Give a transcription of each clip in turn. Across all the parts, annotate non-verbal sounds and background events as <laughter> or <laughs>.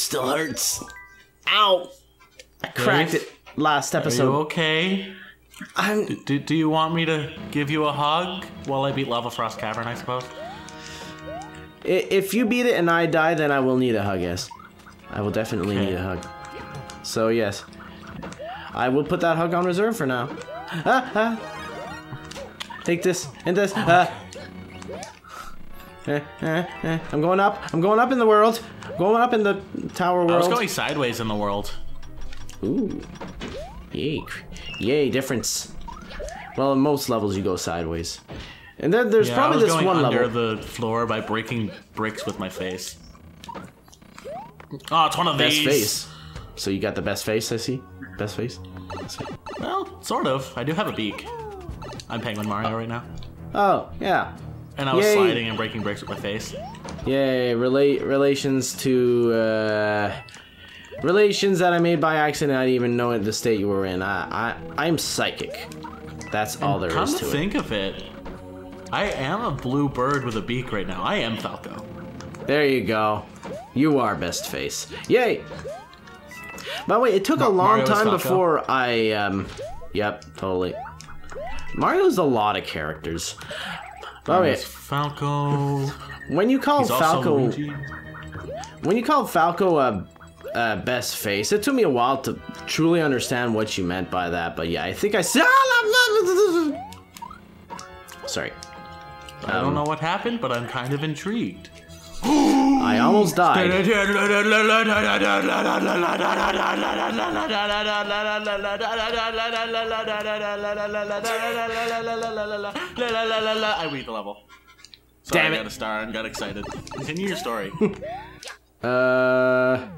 arm still hurts. Ow! I cracked Dave? it last Are you episode. okay? I'm. Do, do you want me to give you a hug while I beat Lava Frost Cavern, I suppose? If you beat it and I die, then I will need a hug. Yes, I will definitely Okay. need a hug. So yes, I will put that hug on reserve for now. Ah, ah. Take this and this. Ah. Eh, eh, eh. I'm going up. I'm going up in the world. Going up in the tower world. I was going sideways in the world. Ooh. Yay. Yay, difference. Well, in most levels you go sideways. And then there's Yeah, probably this going one under level. the floor by breaking bricks with my face. Oh, it's one of Best these. face. So you got the best face, I see? Best face? Well, sort of. I do have a beak. I'm Penguin Mario right now. Oh, yeah. And I was Yay. sliding and breaking bricks with my face. Yay, relate relations to uh relations that I made by accident. I didn't even know the state you were in. I I I'm psychic. That's all there Come is to to it. think of it, I am a blue bird with a beak right now. I am Falco. There you go. You are best face. Yay! By the way, it took a long Mario time before I um yep, totally. Mario's a lot of characters. Way, It's Falco. when you call Falco when you called Falco a, a best face, it took me a while to truly understand what you meant by that. But yeah, I think I said. Ah, Sorry, I don't um, know what happened, but I'm kind of intrigued. <gasps> <gasps> I almost died. I beat the level. Sorry, Damn I got a star and got excited. Continue your story. <laughs> Uh,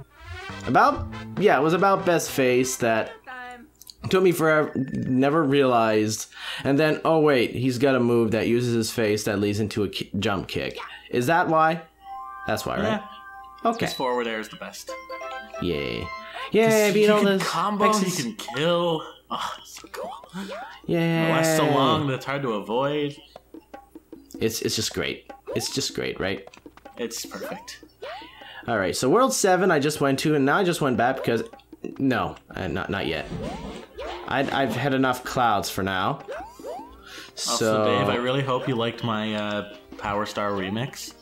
about yeah, it was about best face that took me forever. Never realized, and then oh wait, he's got a move that uses his face that leads into a ki- jump kick. Is that why? That's why, right? yeah, Okay. his forward air is the best. Yay. Yeah, I beat all can this. combo, X's. can kill. Oh, so cool. Yeah. It lasts so long that it's hard to avoid. It's it's just great. It's just great, right? It's perfect. All right. So World Seven, I just went to, and now I just went back because no, uh, not not yet. I I've had enough clouds for now. So, Also, Dave, I really hope you liked my uh, Power Star remix.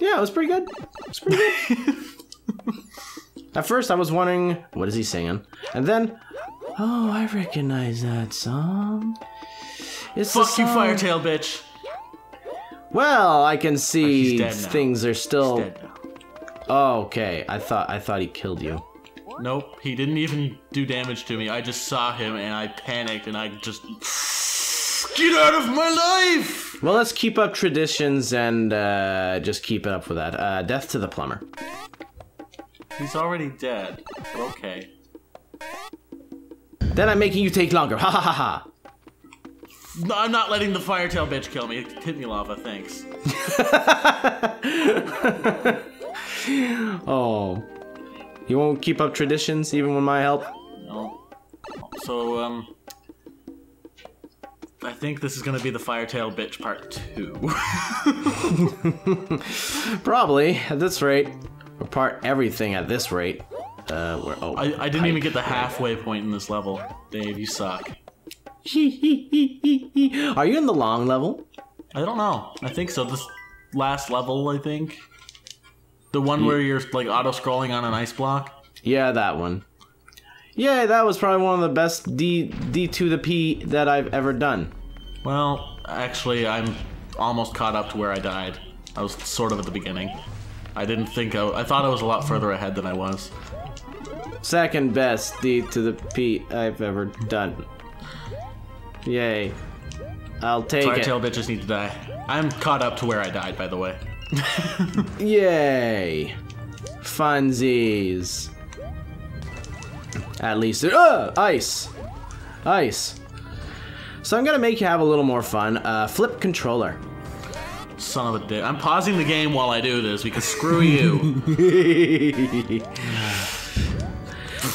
Yeah, it was pretty good. It's pretty good. <laughs> At first, I was wondering what is he singing, and then, oh, I recognize that song. It's Fuck you, Firetail bitch. Well, I can oh, see He's things are still. Oh, okay. I thought I thought he killed you. Nope, he didn't even do damage to me. I just saw him and I panicked and I just. Get out of my life! Well, let's keep up traditions and uh, just keep it up with that. Uh, death to the plumber. He's already dead. Okay. Then I'm making you take longer. <laughs> Ha ha ha ha. No, I'm not letting the Firetail bitch kill me. Hit me, lava, thanks. <laughs> Oh. You won't keep up traditions even with my help? No. So, um. I think this is gonna be the Firetail bitch part two. <laughs> Probably. At this rate. part everything at this rate. Uh, we're, oh. I, I didn't even get the halfway point in this level. Dave, you suck. <laughs> Are you in the long level? I don't know. I think so. This last level, I think. The one where you're like auto scrolling on an ice block. Yeah, that one. Yeah, that was probably one of the best D D to the P that I've ever done. Well, actually, I'm almost caught up to where I died. I was sort of at the beginning. I didn't think I, I thought I was a lot further ahead than I was. Second best D to the P I've ever done. Yay. I'll take Firetail bitches need to die. I'm caught up to where I died, by the way. <laughs> Yay. Funsies. At least, uh, ice. Ice. So I'm gonna make you have a little more fun. Uh, flip controller. Son of a dick. I'm pausing the game while I do this because screw you. <laughs>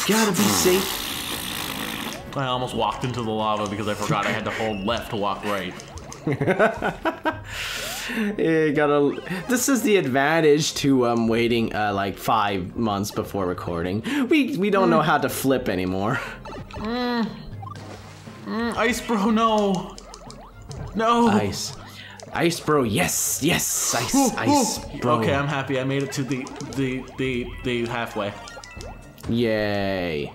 Gotta be safe. I almost walked into the lava because I forgot I had to hold left to walk right. <laughs> <laughs> You gotta. This is the advantage to um waiting uh like five months before recording. We we don't know how to flip anymore. Ice bro, no. No. Ice, ice, bro. Yes, yes, ice, Ooh, ice, ooh. bro. Okay, I'm happy. I made it to the the the the halfway. Yay.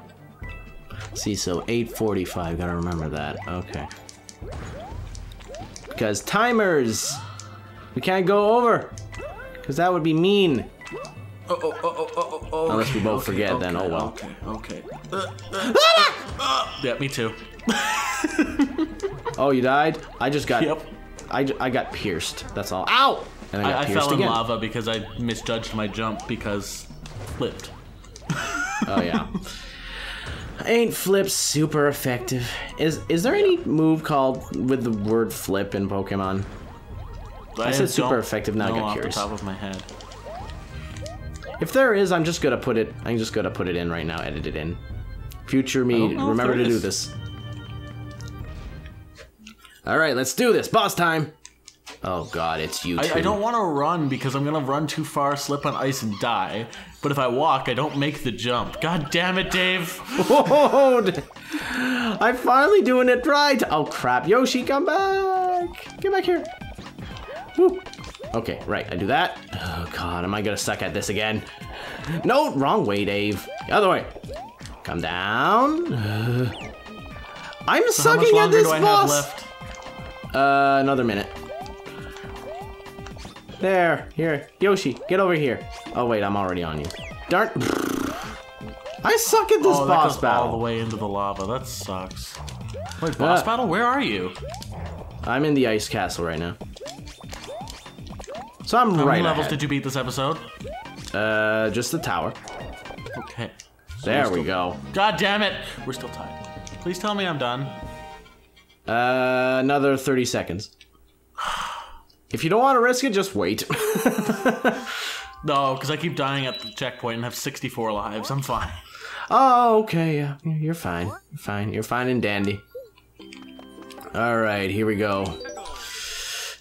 See, so 8:45. Gotta remember that. Okay. Because timers, we can't go over. Because that would be mean. Oh, oh, oh, oh, oh, Unless we both okay, forget, then oh well. Okay, okay. Uh, uh, uh, yeah, me too. Oh, you died? I just got. Yep. I, I got pierced. That's all. Ow! And I got I, I fell in again. lava because I misjudged my jump because flipped. Oh yeah. Ain't flip super effective? Is is there any move called with the word flip in Pokemon? I said super effective, now I got curious. top of my head. If there is, I'm just gonna put it. I'm just gonna put it in right now. Edit it in. Future me, don't know if remember to do this. All right, let's do this. Boss time. Oh God, it's you. I. I don't want to run because I'm gonna run too far, slip on ice, and die. But if I walk, I don't make the jump. God damn it, Dave! Oh, <laughs> I'm finally doing it right. Oh crap, Yoshi, come back. Get back here. Okay, right. I do that. Oh God, am I gonna suck at this again? No, wrong way, Dave. The other way. Come down. Uh, I'm much sucking at this do I have boss. Uh, another minute. There, here, Yoshi, get over here. Oh wait, I'm already on you. Darn. <sighs> I suck at this Oh, boss battle. all the way into the lava. That sucks. Wait, boss Ah. battle? Where are you? I'm in the ice castle right now. So I'm How right many levels ahead. did you beat this episode? Uh, just the tower. Okay. There we're we go. God damn it! We're still tied. Please tell me I'm done. Uh, another 30 seconds. If you don't want to risk it, just wait. <laughs> No, because I keep dying at the checkpoint and have 64 lives. I'm fine. oh, okay, yeah, you're fine. You're fine. You're fine and dandy. All right, here we go.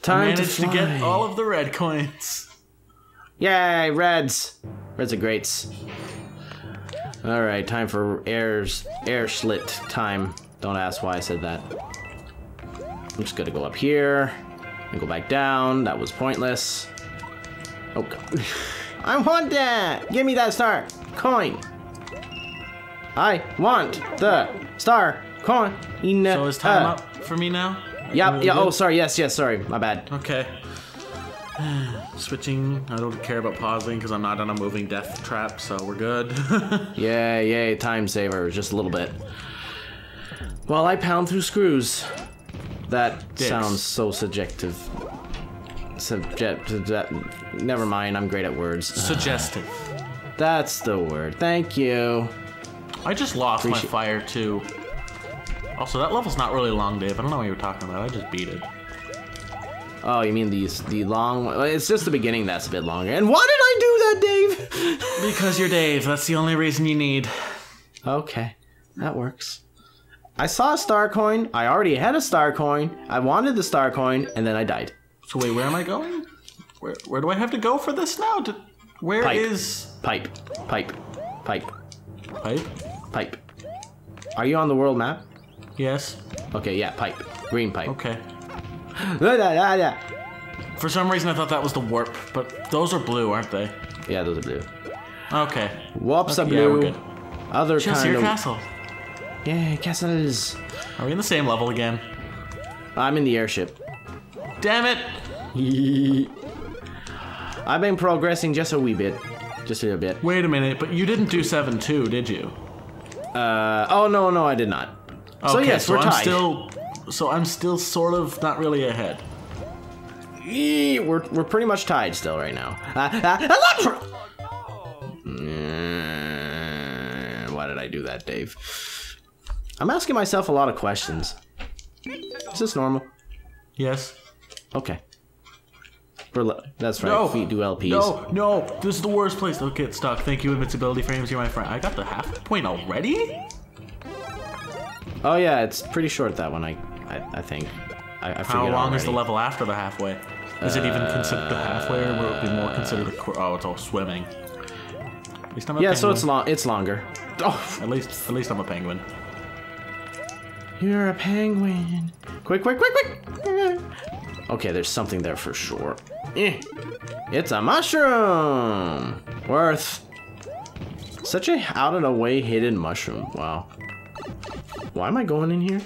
Time to, Managed to fly. get all of the red coins. Yay, Reds! Reds are greats. All right, time for airs, air slit time. Don't ask why I said that. I'm just gonna go up here and go back down. That was pointless. Oh god. <laughs> I want that! Give me that star coin! I want the star coin! So is time up for me now? Yep, yeah, oh, sorry, yes, yes, sorry, my bad. Okay. <sighs> Switching. I don't care about pausing because I'm not on a moving death trap, so we're good. <laughs> Yay, yay, time saver, just a little bit. While I pound through screws. That Dicks. sounds so subjective. Subject. That, never mind, I'm great at words. <sighs> Suggestive. That's the word. Thank you. I just lost my fire too. Also, that level's not really long, Dave. I don't know what you were talking about. I just beat it. Oh, you mean these the long? It's just the beginning that's a bit longer. And why did I do that, Dave? <laughs> Because you're Dave. That's the only reason you need. Okay, that works. I saw a star coin. I already had a star coin. I wanted the star coin, and then I died. So wait, where am I going? Where where do I have to go for this now? To, where Pipe. is Pipe, pipe, pipe, pipe? pipe. Are you on the world map? Yes. Okay, yeah, pipe. Green pipe. Okay. <laughs> For some reason, I thought that was the warp, but those are blue, aren't they? Yeah, those are blue. Okay. A Okay, yeah, we're blue. good. Other Chelsea, kind your of. castle. Yeah, castles. Are we in the same level again? I'm in the airship. Damn it! <laughs> I've been progressing just a wee bit. Just a little bit. Wait a minute, but you didn't do 7-2, did you? Uh, oh, no, no, I did not. So, Okay, yes, we're I'm tied. still so I'm still sort of not really ahead. Eee, We're, we're pretty much tied still right now. Uh, uh, Electro! Mm, Why did I do that, Dave? I'm asking myself a lot of questions. Is this normal? Yes. Okay. That's right. No. Feet do LPs. No, no, this is the worst place. Don't get stuck. Thank you, invincibility frames. You're my friend. I got the half point already. Oh yeah, it's pretty short that one. I, I, I think. I, I How long is the level after the halfway? Is it even considered the halfway, or would it be more considered a qu- Oh, it's all swimming. At least I'm a Yeah, so it's long. It's longer. Oh, At least, at least I'm a penguin. you're a penguin. Quick, quick, quick, quick. Okay, there's something there for sure. Eh. It's a mushroom. Worth. Such a out of the way hidden mushroom. Wow. Why am I going in here?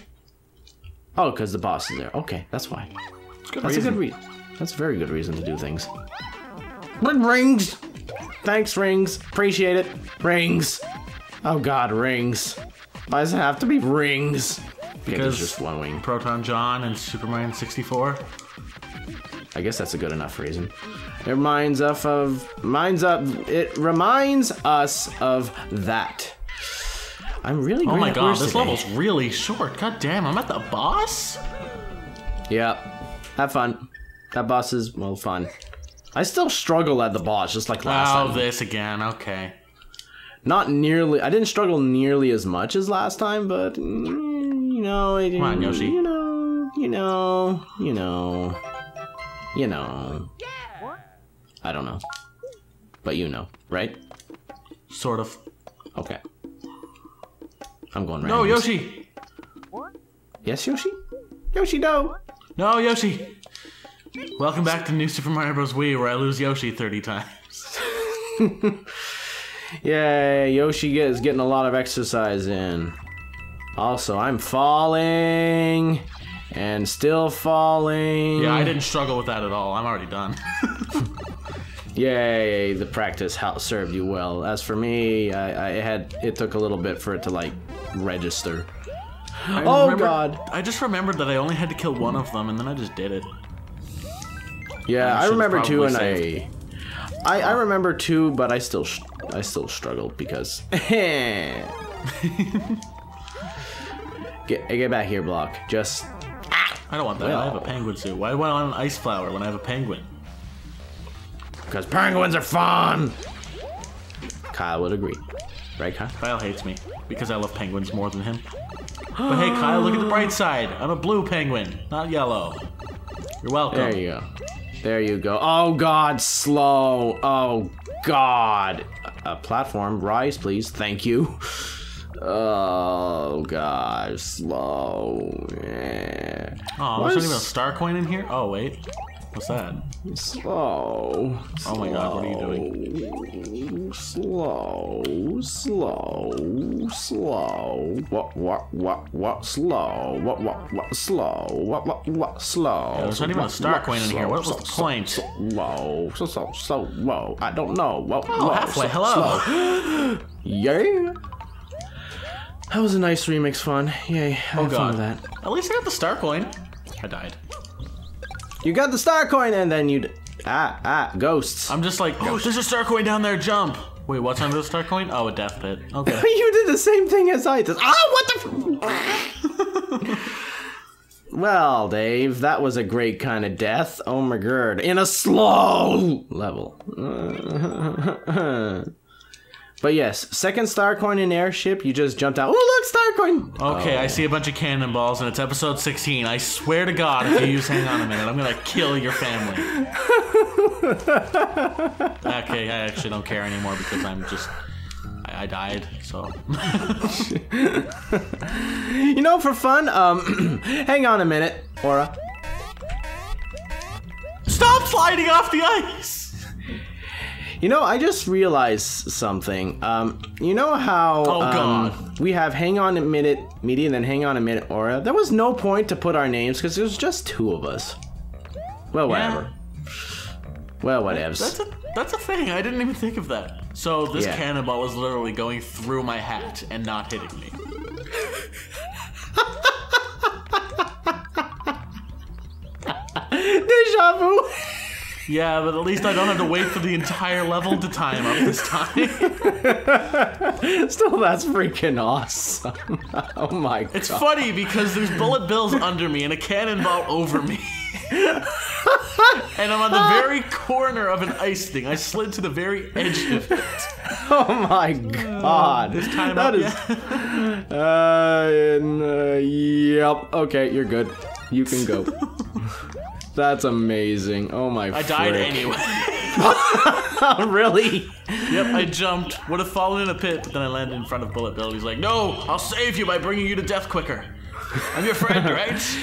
Oh, because the boss is there. Okay, that's why. Good That's reason. a good reason. That's a very good reason to do things. But rings. Thanks, rings. Appreciate it. Rings. Oh God, rings. Why does it have to be rings? Because Because- just one wing. Proton John and Superman 64. I guess that's a good enough reason. It reminds us of minds up. It reminds us of that. I'm really. Oh my god, this today. level's really short. God damn, I'm at the boss? Yeah. Have fun. That boss is well fun. I still struggle at the boss, just like last Oh, time. this again. Okay. Not nearly. I didn't struggle nearly as much as last time, but mm, you know, I didn't, on, Yoshi. You know, you know, you know, you know. I don't know, but you know, right? Sort of. Okay. I'm going right. No, Yoshi! What? Yes, Yoshi. Yoshi, no. No, Yoshi! Welcome back to New Super Mario Bros. Wii, where I lose Yoshi 30 times. <laughs> Yay, Yoshi is getting a lot of exercise in. Also, I'm falling and still falling. Yeah, I didn't struggle with that at all. I'm already done. <laughs> Yay, the practice served you well. As for me, I, I had it took a little bit for it to like register. I Oh, remembered- God. I just remembered that I only had to kill one of them, and then I just did it. Yeah, I I remember too, and I, I, I remember too, but I still, sh- I still struggled because. <laughs> get, get back here, block. Just I don't want that. I have a penguin suit. Why do I want an ice flower when I have a penguin? because penguins are fun. Kyle would agree, right, Kyle? Kyle hates me because I love penguins more than him. But hey, Kyle, look at the bright side. I'm a blue penguin, not yellow. You're welcome. There you go. There you go. Oh God, slow. Oh God. A, platform, rise, please. Thank you. Oh God, slow. Yeah. Oh, there's not even a star coin in here? Oh, wait. What's that? Slow. Oh my God, what are you doing? Slow, slow, slow. What, what, what, what, slow. What, what, what, slow. What, what, what, slow. there's not even a star coin in here. What was the point? Slow, so, so, so, whoa. I don't know. Whoa, Oh, whoa, halfway. slow, Hello. slow. Yeah. That was a nice remix fun. Yay. I had fun God. with that. At least I got the star coin. I died. You got the star coin and then you. Ah, ah, ghosts. I'm just like, oh, there's a star coin down there. Jump. Wait, what's under the star coin? Oh, a death pit. Okay. <laughs> you did the same thing as I did. Ah, what the? F- <laughs> well, Dave, that was a great kind of death. Oh my god, in a slow level. <laughs> but yes, second star coin in airship. You just jumped out. Oh look, star coin. Okay, I see a bunch of cannonballs, and it's episode 16. I swear to God, if you use Hang On a Minute, I'm gonna kill your family. <laughs> okay, I actually don't care anymore because I'm just. I, I died, so. You know, for fun, um, <clears throat> hang on a minute, Aura. Stop sliding off the ice! You know, I just realized something. Um, you know how Oh, um, we have hang on a minute Midi and then hang on a minute aura. There was no point to put our names because there's just two of us. Well, whatever. Well, whatevs. That's a that's a thing. I didn't even think of that. So this Yeah. cannonball is literally going through my hat and not hitting me. <laughs> Deja vu. Yeah, but at least I don't have to wait for the entire level to time up this time. <laughs> Still, that's freaking awesome. <laughs> oh my god. It's funny because there's bullet bills under me and a cannonball over me. and I'm on the very corner of an ice thing. I slid to the very edge of it. <laughs> Oh my god. This time That up, is. Uh, and, uh, yep. Okay, you're good. You can go. That's amazing. Oh my I died anyway. <laughs> Really? yep, I jumped. Would have fallen in a pit, but then I landed in front of Bullet Bill. He's like, "No, I'll save you by bringing you to death quicker. I'm your friend, <laughs> right?"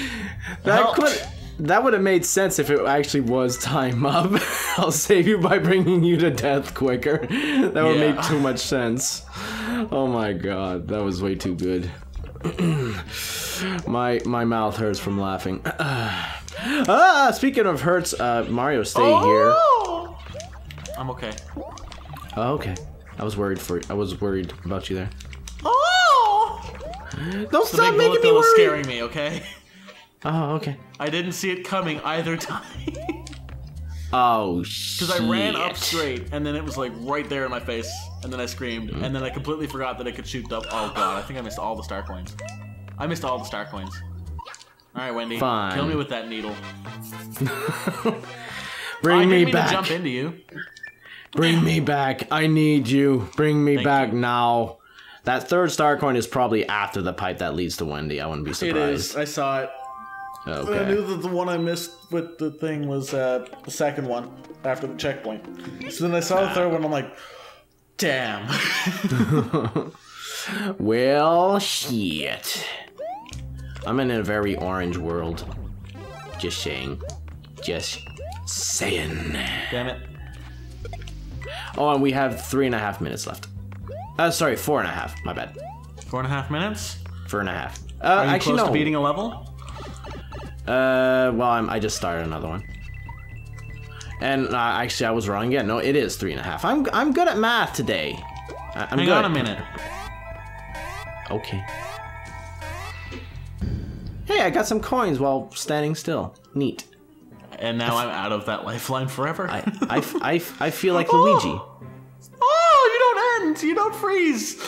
That could that would have made sense if it actually was time up. <laughs> I'll save you by bringing you to death quicker. That would Yeah. make too much sense. Oh my god, that was way too good. <clears throat> my my mouth hurts from laughing. <clears throat> ah, speaking of hurts, uh, Mario, stay here. Oh! I'm okay. Oh, okay. I was worried for I was worried about you there. Oh! Don't stop making me worry. scaring me. Okay. Oh, okay. I didn't see it coming either time. <laughs> Oh shit. Because I ran up straight, and then it was like right there in my face, and then I screamed, and then I completely forgot that I could shoot up. Oh god, I think I missed all the star coins. I missed all the star coins. All right, Wendy, Fine. kill me with that needle. <laughs> Bring I didn't me back. to jump into you. Bring me back. I need you. Bring me Thank back you. now. That third star coin is probably after the pipe that leads to Wendy. I wouldn't be surprised. is. I saw it. I Okay. knew that the one I missed with the thing was uh, the second one after the checkpoint. So then I saw the third one. I'm like, damn. <laughs> <laughs> Well, shit. I'm in a very orange world. Just saying. Just saying. damn it. Oh, and we have three and a half minutes left. Uh, sorry, four and a half. My bad. Four and a half minutes. Four and a half. Uh, Are you actually, close no. to beating a level? Uh, well, I'm, I just started another one. And uh, actually, I was wrong again. No, it is three and a half. I'm I'm good at math today. I- I'm Hang good. on a minute. Okay. Hey, I got some coins while standing still. Neat. And now I'm out of that lifeline forever. I I, <laughs> I, I feel like Luigi. Oh, you don't end. You don't freeze.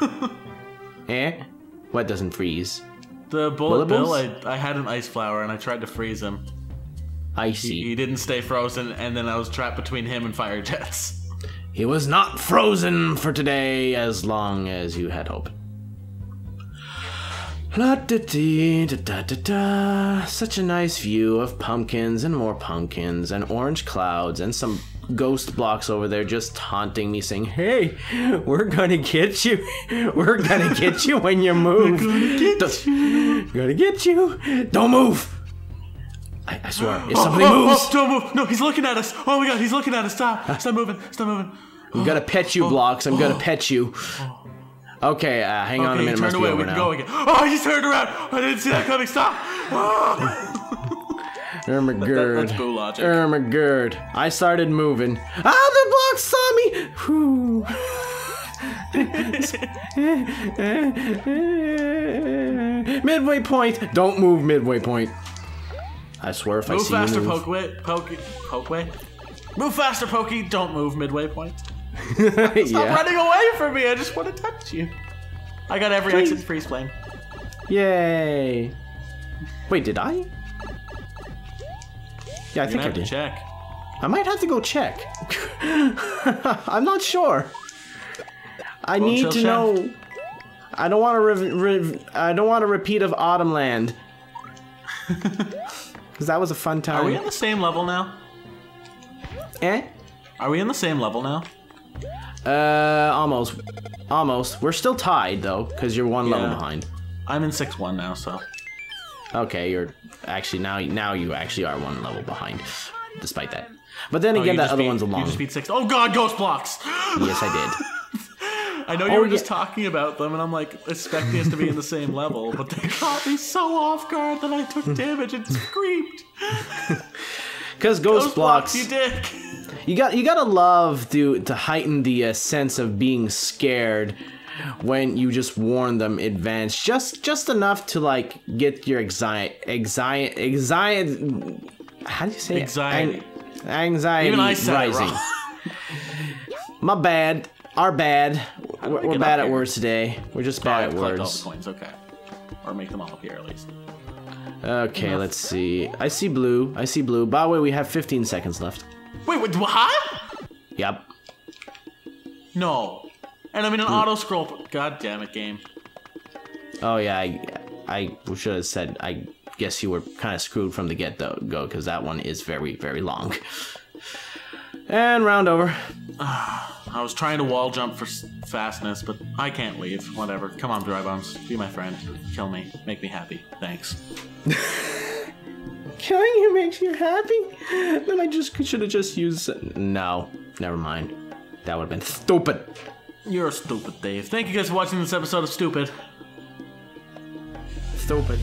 <laughs> Eh? What doesn't freeze? The bullet bill, I, I had an ice flower and I tried to freeze him. I He, see. he didn't stay frozen, and then I was trapped between him and fire jets. He was not frozen for today as long as you had hoped. La da dee da da da da. Such a nice view of pumpkins and more pumpkins and orange clouds and some ghost blocks over there just taunting me, saying, "Hey, we're gonna get you. <laughs> We're gonna get you when you <laughs> move. Don't- Gonna get you. Don't move." I, I swear, if <gasps> somebody oh, oh moves, Oh, don't move! No, he's looking at us! Oh my god, he's looking at us! Stop! Stop moving! Stop moving! I'm gonna <gasps> pet you, oh. blocks. I'm gonna oh. pet you. Okay, uh, hang on a minute. turn Must be away. over We can now. go again. Oh, he just turned around! I didn't see that coming. Stop! <laughs> Ermagerd. that's boo logic. Ermagerd. I started moving. Ah, the block saw me! Whew. <laughs> midway point. Don't move midway point. I swear if I Move see faster, you move. faster, Pokeway. Poke. Pokeway? Move faster, Pokey. Don't move midway point. Stop <laughs> yeah. running away from me. I just want to touch you. I got every Please. exit freeze flame. Yay. Wait, did I? Yeah, I You think I did. check. I might have to go check. <laughs> I'm not sure. I need to know. I don't want to. Re- re- I don't want a repeat of Autumn Land. <laughs> Because that was a fun time. Are we on the same level now? Eh? Are we in the same level now? Uh, almost. Almost. We're still tied though, because you're one level behind. I'm in 6-1 now, so. Okay, you're actually now. Now you actually are one level behind, despite that. But then Oh, again, that other beat- one's a You long. just beat 6. Oh god, ghost blocks! <laughs> Yes, I did. <laughs> I know you Oh, were just yeah. talking about them, and I'm like expecting us to be in the same level, but they <laughs> caught me so off guard that I took damage and screamed. Because ghost, Ghost blocks. blocks, you dick! You got you gotta love to to heighten the uh, sense of being scared when you just warn them advance just just enough to like get your anxiety anxiety anxiety how do you say it? Anxiety. An- anxiety Even I said rising. <laughs> My bad. Our bad. We're, we're bad at words today. We're just bad at words. coins, okay. Or make them all appear at least. Okay, let's see. I see blue. I see blue. By the way, we have 15 seconds left. Wait, wait, what? Yep. No. And I'm in an auto scroll. God damn it, game. Oh yeah, I I should have said I guess you were kind of screwed from the get go because that one is very, very long. And round over. <sighs> I was trying to wall jump for fastness, but I can't leave. Whatever. Come on, Dry Bones. Be my friend. Kill me. Make me happy. Thanks. <laughs> Killing you makes you happy? Then I just should have just used. No, never mind. That would have been stupid. You're stupid, Dave. Thank you guys for watching this episode of Stupid. Stupid.